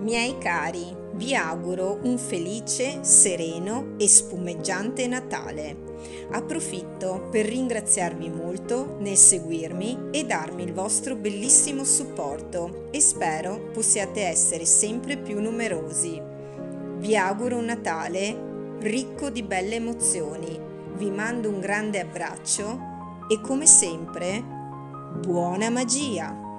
Miei cari, vi auguro un felice, sereno e spumeggiante Natale. Approfitto per ringraziarvi molto nel seguirmi e darmi il vostro bellissimo supporto e spero possiate essere sempre più numerosi. Vi auguro un Natale ricco di belle emozioni. Vi mando un grande abbraccio e come sempre, buona magia!